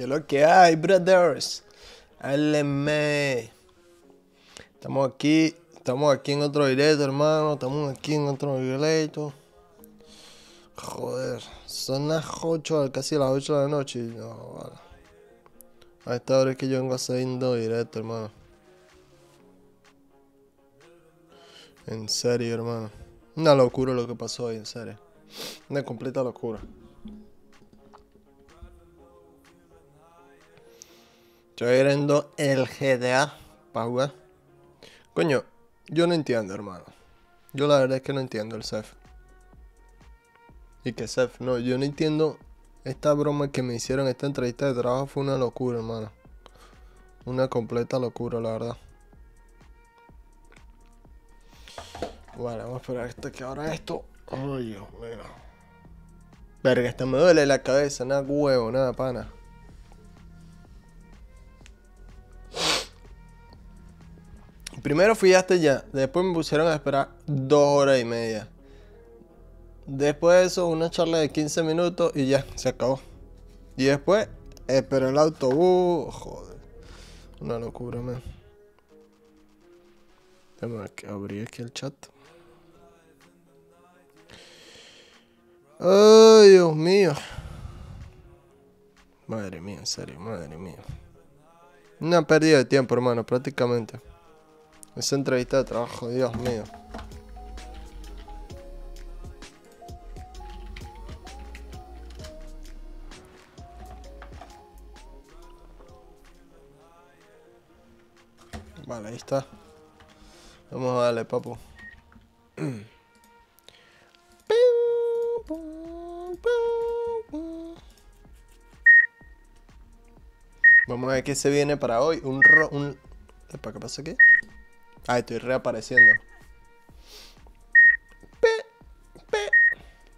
¿Qué es lo que hay, brothers? Háblenme. Estamos aquí, estamos aquí en otro directo, hermano. Estamos aquí en otro directo. Joder, son las 8, casi las 8 de la noche. No, vale. A esta hora es que yo vengo haciendo directo, hermano. En serio, hermano. Una locura lo que pasó hoy, en serio. Una completa locura. Estoy viendo el GTA para jugar. Coño, yo no entiendo, hermano. Yo la verdad es que no entiendo el CEF. Y que CEF, no, yo no entiendo esta broma que me hicieron, esta entrevista de trabajo fue una locura, hermano. Una completa locura, la verdad. Bueno, vamos a esperar hasta que ahora esto. Ay, Dios mío. Verga, hasta me duele la cabeza, nada huevo, nada pana. Primero fui hasta allá, después me pusieron a esperar dos horas y media. Después de eso, una charla de 15 minutos y ya, se acabó. Y después, esperé el autobús. Joder, una locura, man. Déjame que abrí aquí el chat. Ay, Dios mío. Madre mía, en serio, madre mía. Una pérdida de tiempo, hermano, prácticamente. Esa entrevista de trabajo, Dios mío. Vale, ahí está. Vamos a darle, papu. Vamos a ver qué se viene para hoy. Un ro... Un... ¿Para qué pasa aquí? Ah, estoy reapareciendo. Pe, pe.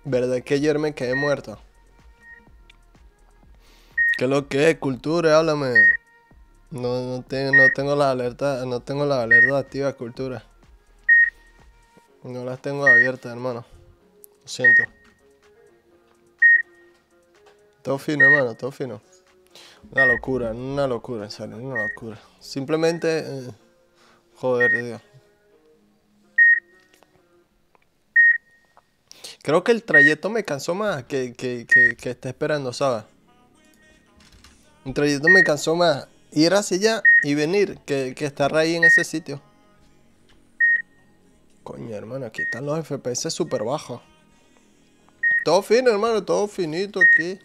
¿Verdad que ayer me quedé muerto? ¿Qué es lo que es? Cultura, háblame. No, no, tengo, no tengo la alerta, no tengo la alerta activa cultura. No las tengo abiertas, hermano. Lo siento. Todo fino, hermano, todo fino. Una locura, una locura, en una locura. Simplemente, eh, joder, Dios. Creo que el trayecto me cansó más que, que, que, que esté esperando, ¿sabes? El trayecto me cansó más ir hacia allá y venir que, que estar ahí en ese sitio. Coño, hermano, aquí están los FPS súper bajos. Todo fino, hermano, todo finito aquí.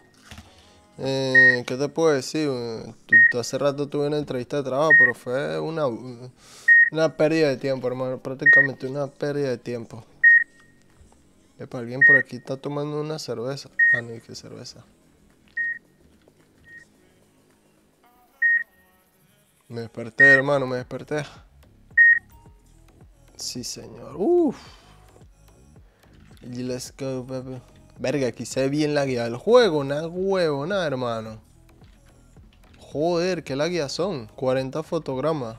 Eh, ¿Qué te puedo decir? Hace rato tuve una entrevista de trabajo, pero fue una, una pérdida de tiempo, hermano. Prácticamente una pérdida de tiempo. Epa, alguien por aquí está tomando una cerveza. Ah, no, qué cerveza. Me desperté, hermano, me desperté. Sí, señor. Uf. Y let's go, baby. Verga, aquí se ve bien la guía del juego. Nada huevo, nada, hermano. Joder, qué la guía son. 40 fotogramas.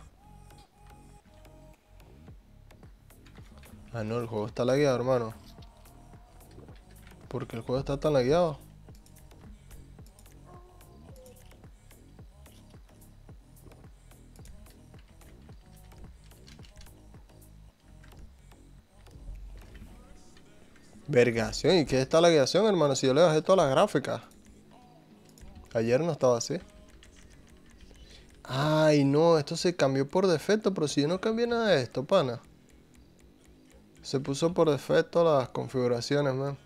Ah, no, el juego está lagueado, hermano. Porque el juego está tan lagueado. Vergación, ¿y qué es esta lagueación, hermano? Si yo le bajé todas las gráficas. Ayer no estaba así. Ay, no, esto se cambió por defecto, pero si yo no cambié nada de esto, pana. Se puso por defecto las configuraciones, man.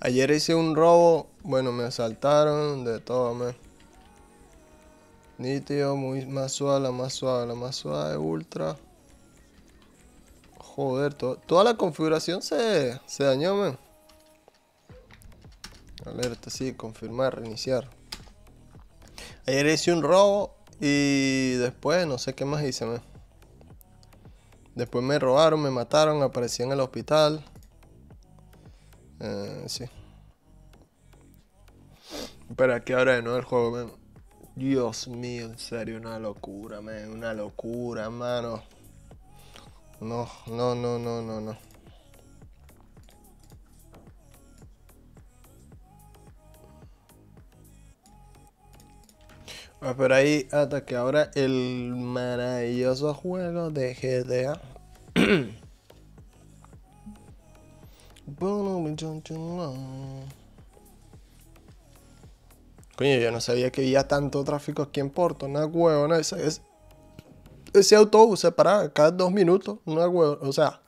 Ayer hice un robo, bueno, me asaltaron, de todo, man. Nítido, muy más suave, la más suave, la más suave, ultra. Joder, to- toda la configuración se, se dañó, man. Alerta, sí, confirmar, reiniciar. Ayer hice un robo y después no sé qué más hice, man. Después me robaron, me mataron, aparecí en el hospital. Eh, sí. Pero aquí ahora de nuevo el juego, man. Dios mío, en serio, una locura, man. Una locura, mano. No, no, no, no, no, no. Voy a esperar ahí hasta que ahora el maravilloso juego de GTA. Coño, yo no sabía que había tanto tráfico aquí en Porto, una huevo, no, ese, ese, ese autobús se paraba cada dos minutos, una huevo, o sea,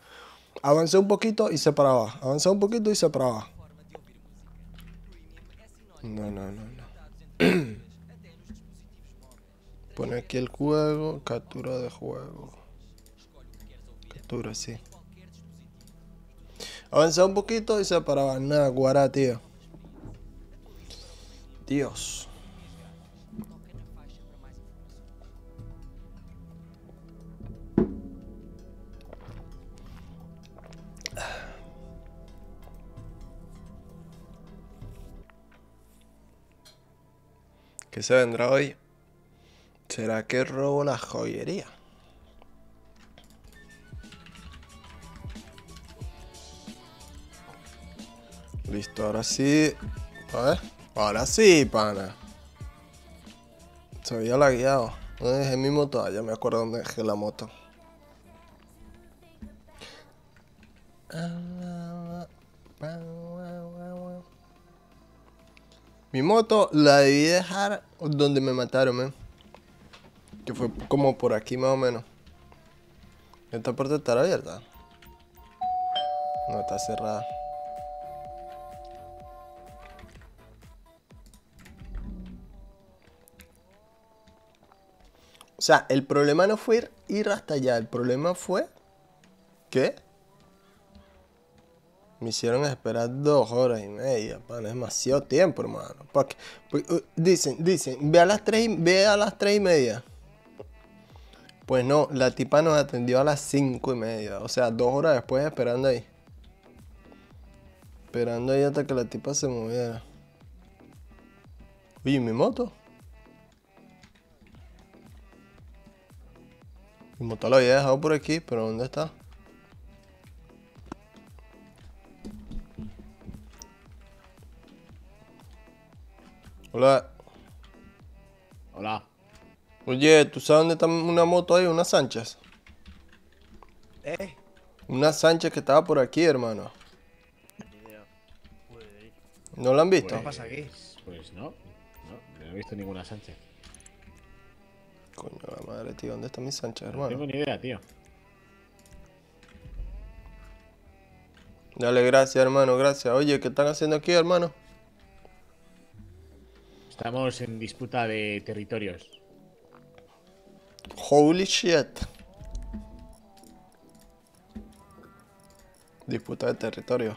avancé un poquito y se paraba, avancé un poquito y se paraba. No, no, no, no. Pone aquí el juego, captura de juego. Captura, sí. Avanzaba un poquito y se paraba. Nada, guará, tío. Dios. ¿Qué se vendrá hoy? ¿Será que robo la joyería? Listo, ahora sí. A ver. Ahora sí, pana. Se había lagueado. ¿Dónde dejé mi moto? Ah, ya me acuerdo dónde dejé la moto. Mi moto la debí dejar donde me mataron, man. Que fue como por aquí más o menos. ¿Esta puerta estará abierta? No, está cerrada. O sea, el problema no fue ir hasta allá, el problema fue que me hicieron esperar dos horas y media, es demasiado tiempo, hermano. Porque, pues, uh, dicen, dicen, ve a las tres, ve a las tres y media. Pues no, la tipa nos atendió a las cinco y media, o sea, dos horas después esperando ahí. Esperando ahí hasta que la tipa se moviera. Oye, ¿mi moto? Mi moto la había dejado por aquí, pero ¿dónde está? Hola. Oye, ¿tú sabes dónde está una moto ahí? Una Sánchez. ¿Eh? Una Sánchez que estaba por aquí, hermano. ¿No la han visto? ¿Qué pasa aquí? Pues no. No, no he visto ninguna Sánchez. Coño, la madre, tío. ¿Dónde está mi Sánchez, No hermano? tengo ni idea, tío. Dale, gracias, hermano, gracias. Oye, ¿qué están haciendo aquí, hermano? Estamos en disputa de territorios. Holy shit. Disputa de territorio.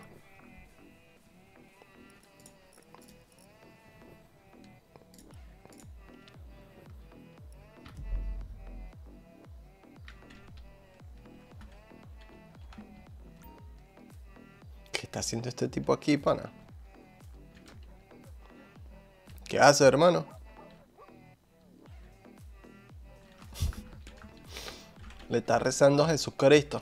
¿Qué está haciendo este tipo aquí, pana? ¿Qué hace, hermano? Le está rezando a Jesucristo.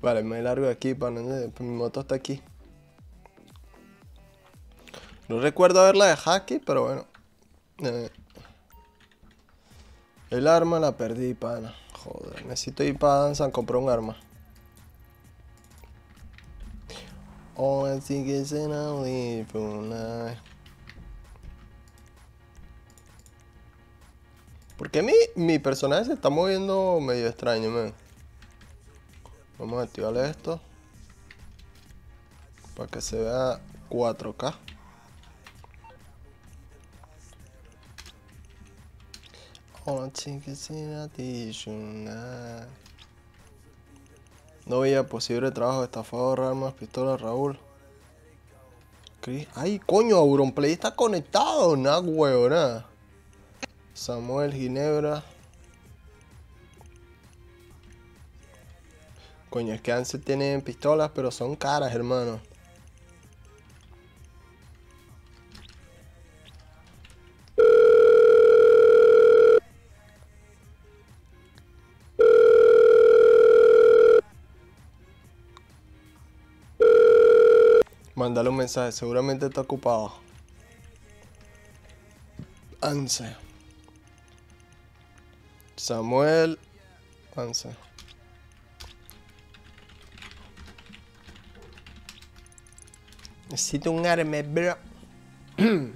Vale, me largo de aquí para mi moto está aquí. No recuerdo haberla dejado aquí, pero bueno. Eh, el arma la perdí, pana. Joder, necesito ir para danza a comprar un arma. Oh, así que se Porque mi, mi personaje se está moviendo medio extraño. Vamos a activarle esto. Para que se vea 4K. Oh, No veía posible trabajo de estafador, armas, pistolas, Raúl. ¿Qué? Ay, coño, Auronplay está conectado, nada, huevo. Samuel Ginebra. Coño, es que Ansel tiene pistolas, pero son caras, hermano. Mándale un mensaje, seguramente está ocupado. Anse. Samuel Anse. Necesito un arme, bro.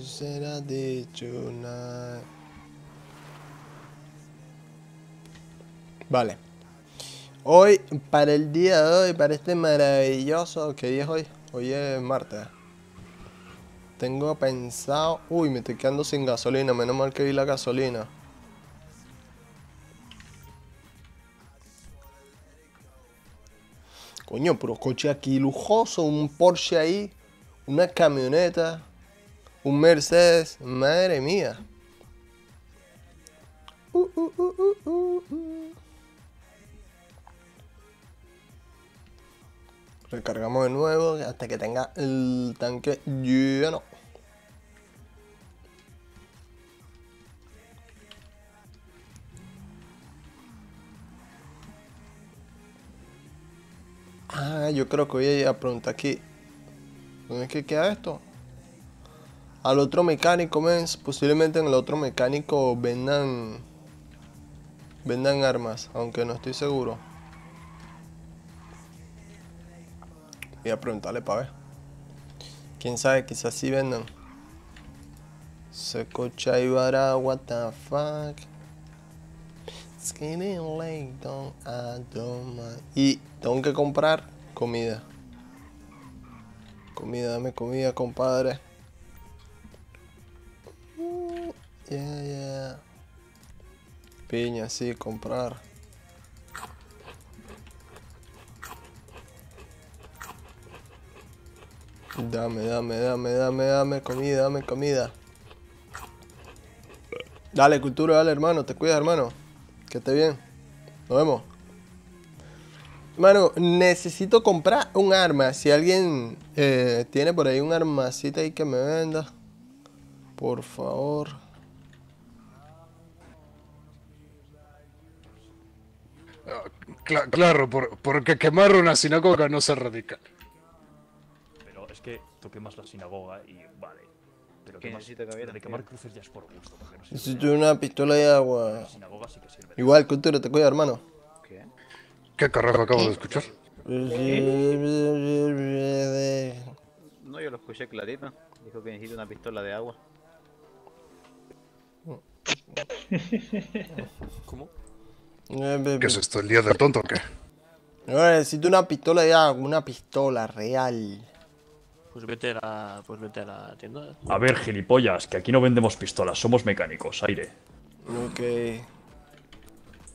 Será de tonight. Vale. Hoy, para el día de hoy, para este maravilloso. ¿Qué día es hoy? Hoy es martes. Tengo pensado. Uy, me estoy quedando sin gasolina. Menos mal que vi la gasolina. Coño, pero coche aquí lujoso. Un Porsche ahí. Una camioneta. Un Mercedes. Madre mía. Uh, uh, uh. Recargamos de nuevo hasta que tenga el tanque lleno. Ah, yo creo que voy a ir a preguntar aquí. ¿Dónde es que queda esto? Al otro mecánico, mens. Posiblemente en el otro mecánico vendan. Vendan armas, aunque no estoy seguro. Voy a preguntarle para ver. Quién sabe, quizás sí vendan. Se cocha y what the fuck. Skinny leg, don't I don't mind. Y tengo que comprar comida. Comida, dame comida, compadre. Mm, Yeah, yeah. Piña, sí, comprar. Dame, dame, dame, dame, dame comida, dame comida. Dale, cultura, dale, hermano. Te cuida, hermano. Que esté bien. Nos vemos. Hermano, necesito comprar un arma. Si alguien eh, tiene por ahí un armacita ahí que me venda. Por favor. Cla- claro, por- porque quemar una sinagoga no se radical. Pero es que tú quemas la sinagoga y vale. Pero ¿Qué necesita cruces ya es por gusto. No Necesito una pistola de agua. Igual, cultura, te cuida, hermano. ¿Qué? ¿Qué carajo acabo de escuchar? No, yo lo escuché clarito. Dijo que necesita una pistola de agua. ¿Cómo? ¿Qué es esto, el día del tonto o qué? Ahora necesito una pistola de agua, una pistola real. Pues vete a la, pues vete a la tienda. A ver, gilipollas, que aquí no vendemos pistolas, somos mecánicos, aire. Ok.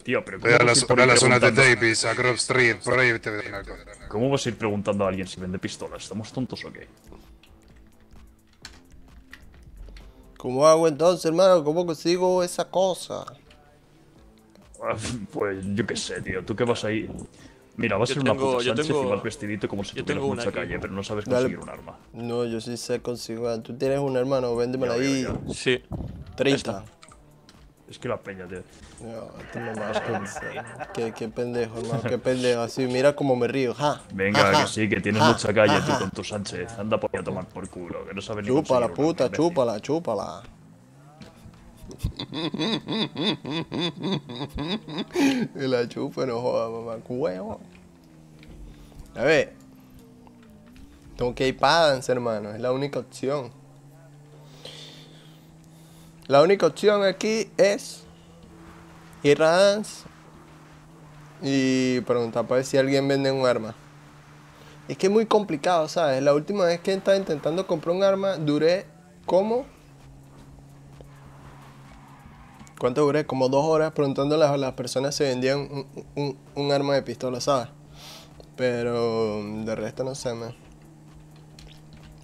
Tío, pero Ve a ¿cómo la, vas a ir por ve a la zona de preguntando- Davis, a Grove Street, por ahí te ven algo. ¿Cómo vas a ir preguntando a alguien si vende pistolas? ¿Estamos tontos o qué? ¿Cómo hago entonces, hermano? ¿Cómo consigo esa cosa? Ah, Pues yo qué sé, tío. ¿Tú qué vas ahí? Mira, vas a ser una puta yo Sánchez tengo- y vas vestidito como si yo tuvieras mucha aquí. calle, pero no sabes Dale. conseguir un arma. No, yo sí sé conseguir. Tú tienes un hermano, véndemela Ya veo, ahí. ya. Sí. 30. Es que la peña, tío. No, tú me vas a pensar. Qué, qué pendejo, hermano, qué pendejo. Así, mira cómo me río. Ja. Venga, Ajá. que sí, que tienes Ja. mucha calle tú Ajá. con tu Sánchez. Anda por ahí a tomar por culo, que no sabes ni una, puta, chúpala, chúpala. y la chupa, no joda, mamá. Huevo. A ver. Tengo que ir para Adams, hermano. Es la única opción. La única opción aquí es ir a Adams y preguntar para ver si alguien vende un arma. Es que es muy complicado, ¿sabes? La última vez que estaba intentando comprar un arma, duré como... ¿Cuánto duré? Como dos horas preguntándole a las personas si vendían un, un- arma de pistola, ¿sabes? Pero de resto no sé, me.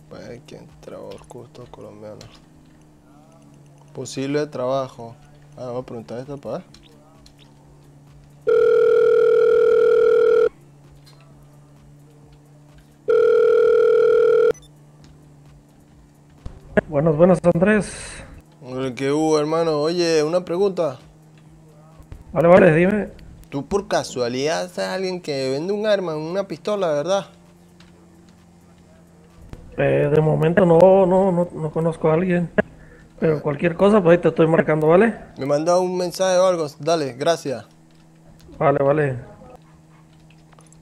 Pues trabajador justo colombiano. Posible trabajo. Ah, vamos a preguntar esto para. Buenos, buenos, Andrés. Hombre, ¿Qué hubo, hermano? Oye, una pregunta. Vale, vale, dime. ¿Tú por casualidad sabes alguien que vende un arma, una pistola, verdad? Eh, de momento no, no, no, no conozco a alguien. Pero cualquier cosa, pues ahí te estoy marcando, ¿vale? Me manda un mensaje o algo. Dale, gracias. Vale, vale.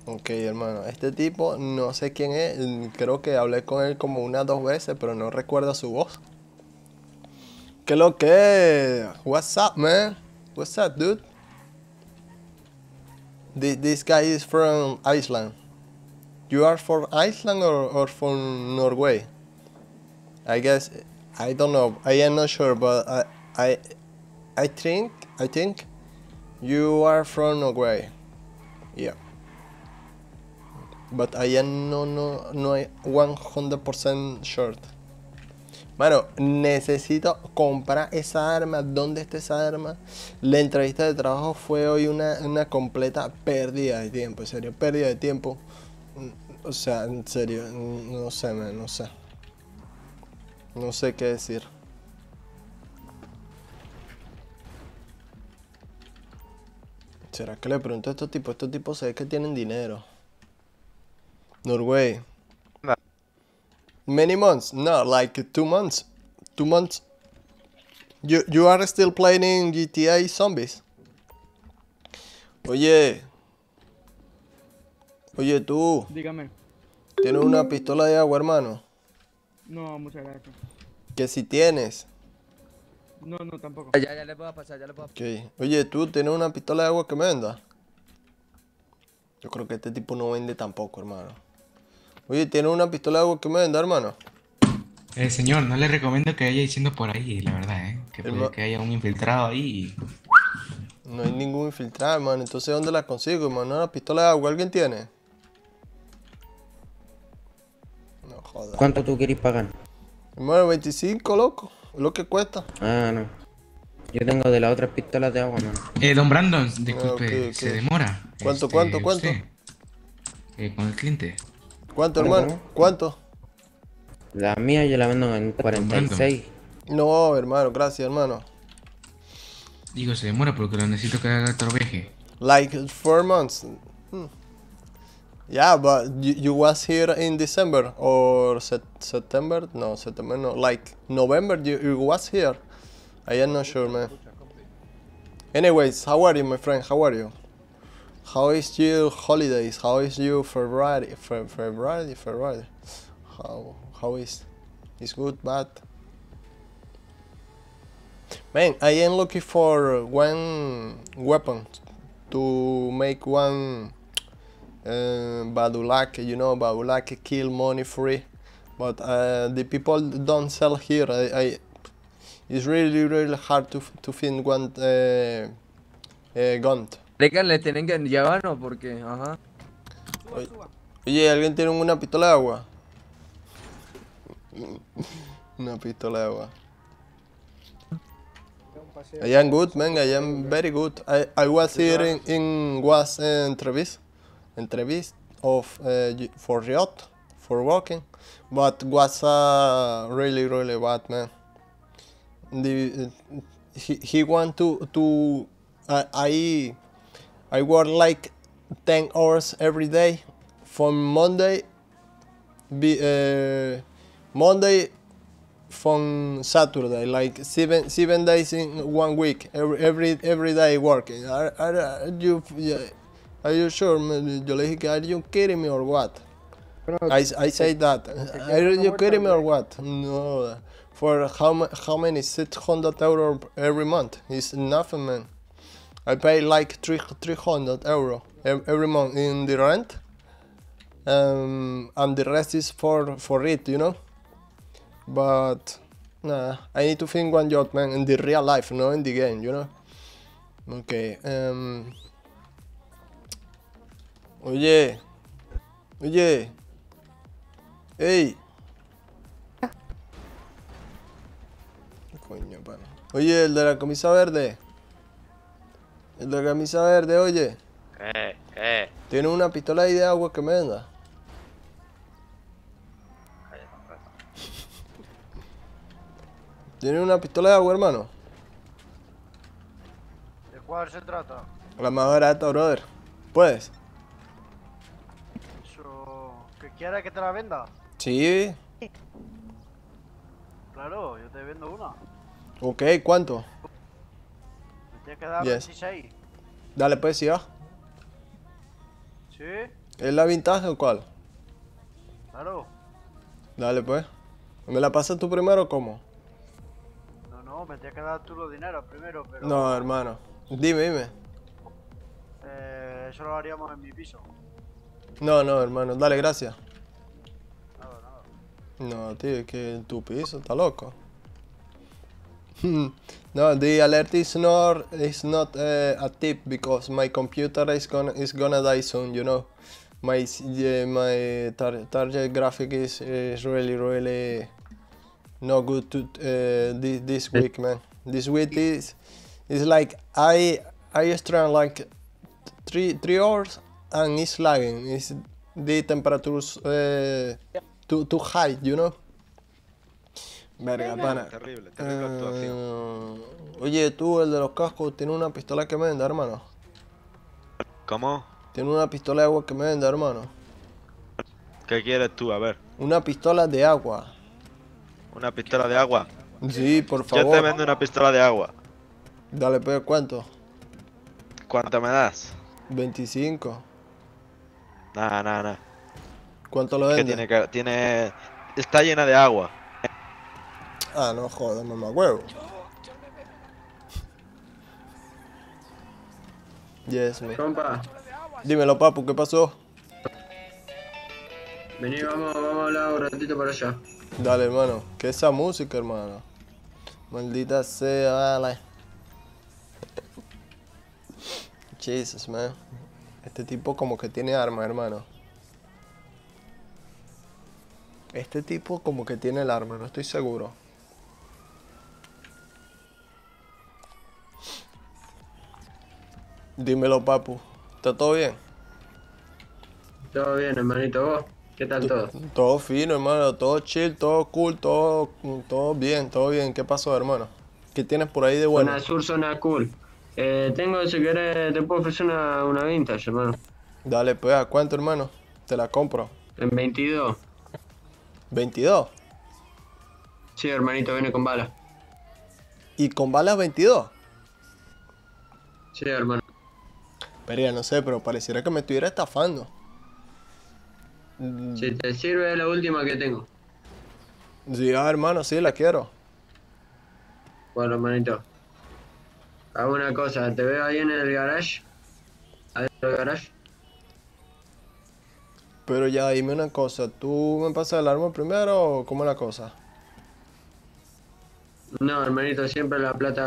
Ok, hermano. Este tipo, no sé quién es. Creo que hablé con él como unas dos veces, pero no recuerdo su voz. ¿Qué lo que? What's up, man? What's up, dude? This, this guy is from Iceland. You are from Iceland or, or from Norway? I guess I don't know. I am not sure, but I I I think I think you are from Norway. Yeah. But I am no no no 100% sure. Mano, necesito comprar esa arma. ¿Dónde está esa arma? La entrevista de trabajo fue hoy una, una completa pérdida de tiempo. En serio, pérdida de tiempo. O sea, en serio, no sé, man, no sé. No sé qué decir. ¿Será que le pregunto a estos tipos? Estos tipos se que tienen dinero. Norway. Many months? No, like two months. Two months. You, you are still playing GTA Zombies? Oye. Oye, tú. Dígame. ¿Tienes una pistola de agua, hermano? No, muchas gracias. Que si tienes. No, no, tampoco. Ya, ya le puedo pasar, ya le puedo Ok. Oye, tú tienes una pistola de agua que me venda. Yo creo que este tipo no vende tampoco, hermano. Oye, ¿tienes una pistola de agua que me venda, hermano? Eh, señor, no le recomiendo que vaya diciendo por ahí, la verdad, ¿eh? Que puede que haya un infiltrado ahí. No hay ningún infiltrado, hermano. Entonces, ¿dónde la consigo, hermano? Una pistola de agua, ¿alguien tiene? No jodas. ¿Cuánto tú querés pagar? Hermano, 25, loco. Lo que cuesta. Ah, no. Yo tengo de las otras pistolas de agua, mano. Eh, don Brandon, disculpe, Ah, ok. se demora. ¿Cuánto, Este, cuánto, cuánto? usted, eh, con el cliente. ¿Cuánto, ¿Cómo, hermano? ¿Cuánto? La mía yo la vendo en 46. No, hermano, gracias, hermano. Digo, se demora porque lo necesito que haga otro viaje. Like four months. Hmm. Yeah, but you, you was here in December or set, September? No, September no. Like November, you, you was here. I am not sure, man. Anyways, how are you, my friend? How are you? How is your holidays? How is your February? Fe- February, February. How how is? Is good, bad? Man, I am looking for one weapon to make one uh, Badulak, you know, Badulak kill money free, but uh, the people don't sell here. I, I it's really really hard to to find one uh, uh, gun. Regan, le tienen que llevarnos porque, ajá. Oye, ¿alguien tiene una pistola de agua? una pistola de agua. I am good, man. I am very good. I, I was here in, in was uh, entrevist, entrevist of uh, for yacht, for walking, but was uh, really really bad, man. The he, he want to to uh, I I work like ten hours every day from Monday be uh, Monday from Saturday, like seven seven days in one week, every every, every day working. Are, are, are you yeah, are you sure? Yo le dije, are you kidding me or what? I, I say that. Are you kidding me or what? No. For how how many? Six hundred euro every month. is nothing, man. I pay like three three hundred euro every month in the rent, um, and the rest is for for it, you know. But nah, I need to think one job, man, in the real life, not in the game, you know. Okay. Um. Oye. Oye. Ey. Coño, pana. Oye, el de la camisa verde. El de la camisa verde, oye. ¿Qué? ¿Qué? Tiene una pistola ahí de agua que me venda. ¿Tiene una pistola de agua, hermano? ¿De cuál se trata? La más barata, brother. ¿Puedes? Eso... ¿Que quiera que te la venda? Sí. Claro, yo te vendo una. Ok, ¿cuánto? Me tienes que dar Yes. 26. Dale, pues, sí, va. ¿Sí? ¿Es la vintage o cuál? Claro. Dale, pues. ¿Me la pasas tú primero o cómo? No, no, me tienes que dar tú los dineros primero, pero... No, hermano. Dime, dime. Eh, eso lo haríamos en mi piso. No, no, hermano. Dale, gracias. Nada, nada. No, tío, es que en tu piso, está loco. no, the alert is not is not uh, a tip because my computer is gonna is gonna die soon. You know, my yeah, my tar target graphic is is really really not good to uh, this this week, man. This week is is like I I stream like three three hours and it's lagging. It's the temperatures uh, too too high, you know. Verga, pana. Terrible, terrible actuación. Eh, oye, tú, el de los cascos, tiene una pistola que me venda, hermano. ¿Cómo? Tiene una pistola de agua que me venda, hermano. ¿Qué quieres tú? A ver, Una pistola de agua. una pistola de agua. Sí, por Yo te favor. vendo una pistola de agua. Dale, pues, ¿cuánto? ¿Cuánto me das? 25. Nada, nada, nada. ¿Cuánto lo Que vende? tiene que, tiene, está llena de agua. Ah, no jodas, mamá huevo. Yes, man. Compa, Dímelo, papu, ¿qué pasó? vení, vamos, vamos a hablar un ratito para allá. Dale, hermano. ¿Qué es esa música, hermano? Maldita sea, vale. Jesus, man. Este tipo como que tiene arma, hermano. Este tipo como que tiene el arma, no estoy seguro. Dímelo, papu. ¿Está todo bien? Todo bien, hermanito, vos. ¿Qué tal todo? Todo fino, hermano. Todo chill, todo cool, todo, todo bien, todo bien. ¿Qué pasó, hermano? ¿Qué tienes por ahí de bueno? Zona sur, zona cool. Eh, tengo, si querés, te puedo ofrecer una, una vintage, hermano. Dale, pues, ¿a cuánto, hermano? Te la compro. En 22. ¿22? Sí, hermanito, viene con bala. ¿Y con balas 22? Sí, hermano. Pero ya no sé, pero pareciera que me estuviera estafando. Si te sirve, es la última que tengo. Sí, ah, hermano, sí, la quiero. Bueno, hermanito. Hago una cosa, te veo ahí en el garage. Adentro del garage. Pero ya, dime una cosa. ¿Tú me pasas el arma primero o cómo es la cosa? No, hermanito, siempre la plata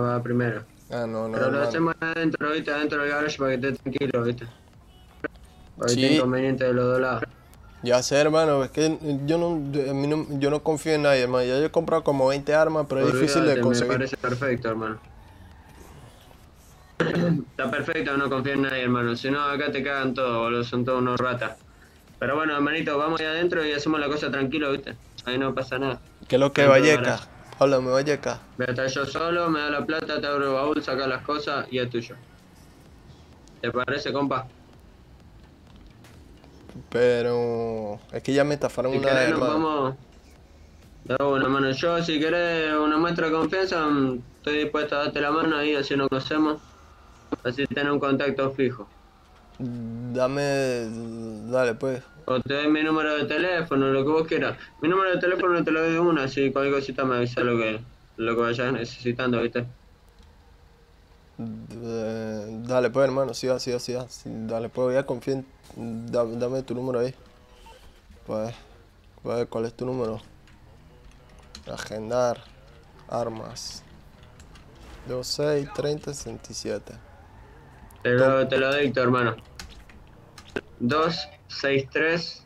va primero. Ah, no, no, Pero lo hacemos adentro, ¿viste? Adentro del garage para que estés tranquilo, ¿viste? Para que esté inconveniente de los dos lados. Ya sé, hermano, es que yo no, a mí no- yo no confío en nadie, hermano. Ya yo he comprado como 20 armas, pero es difícil de conseguir. Me parece perfecto, hermano. Está perfecto, no confío en nadie, hermano. Si no, acá te cagan todo, boludo. Son todos unos ratas. Pero bueno, hermanito, vamos ahí adentro y hacemos la cosa tranquilo, ¿viste? Ahí no pasa nada. ¿Qué es lo que Valleca? Háblame, Valleca. Voy a estar yo solo, me da la plata, te abro el baúl, saca las cosas y es tuyo. ¿Te parece, compa? Pero es que ya me estafaron Si una querés, vez, nos vamos. Da una mano. Yo, si querés una muestra de confianza, mm, estoy dispuesto a darte la mano ahí, así nos conocemos. Así tener un contacto fijo. Dame, dale pues. O te doy mi número de teléfono, lo que vos quieras. Mi número de teléfono te lo doy de una, si cualquier cosita me avisa lo que, lo que vayas necesitando, ¿viste? Eh, dale pues, hermano, sí, así, así, así. Dale pues, voy a confiar en... da- Dame tu número ahí. Pues, pues, ¿cuál es tu número? Agendar. Armas. 26, 30, 67. Te lo, te lo dicto, hermano. 263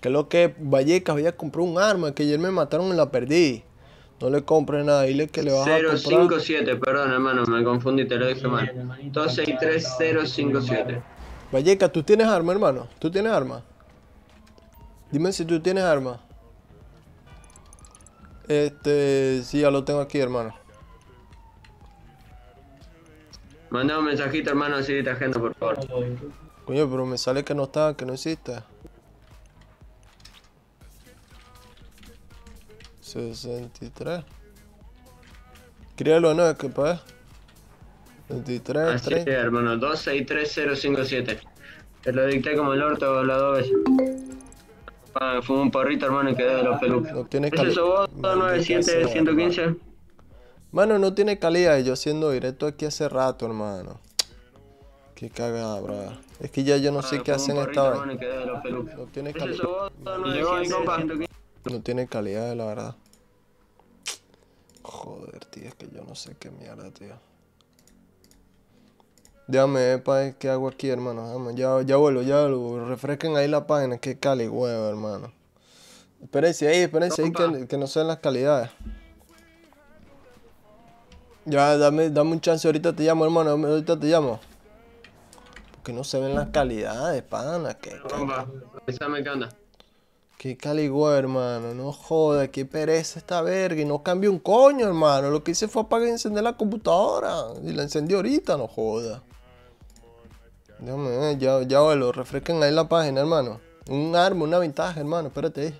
Que lo que Vallecas voy a comprar un arma que ayer me mataron y la perdí. No le compre nada, dile que le vas a comprar. 057, perdón, hermano, me confundí, te lo dije mal. 263 057. Vallecas, ¿tú tienes arma, hermano? ¿Tú tienes arma? Dime si tú tienes arma. Este, sí, ya lo tengo aquí, hermano. Manda un mensajito, hermano, así te agenda, por favor. Coño, pero me sale que no está, que no existe. 63. Escríbelo, ¿no? Es que pues. 23, Así es, 3. hermano, 263057. Te lo dicté como el orto las dos veces. Ah, fue un porrito, hermano, y quedé de los pelucos. No tiene ¿Ese calidad. sos vos, Maldita 97 sea, 115? Mano, no tiene calidad. y Yo siendo directo aquí hace rato, hermano. Qué cagada, bro. Es que ya yo no sé Ah, qué fue un hacen esta vez. No tiene ¿Ese calidad. sos vos, 97 115? No tiene calidad, la verdad. Joder, tío, es que yo no sé qué mierda, tío. Déjame ver pa' qué hago aquí, hermano. Déjame, ya, ya vuelvo, ya vuelvo. Refresquen ahí la página, que cali huevo, hermano. Espérense ahí, espérense ahí que, que no sean las calidades. Ya, dame, dame un chance, ahorita te llamo, hermano, ahorita te llamo. Porque no se ven las calidades, pana, que... Avísame qué onda. Qué caligüe, hermano. No joda, qué pereza esta verga. Y no cambió un coño, hermano. Lo que hice fue apagar y encender la computadora. Y la encendí ahorita, no joda. Déjame ver, ya, ya vuelvo. Refresquen ahí la página, hermano. Un arma, una ventaja, hermano. Espérate.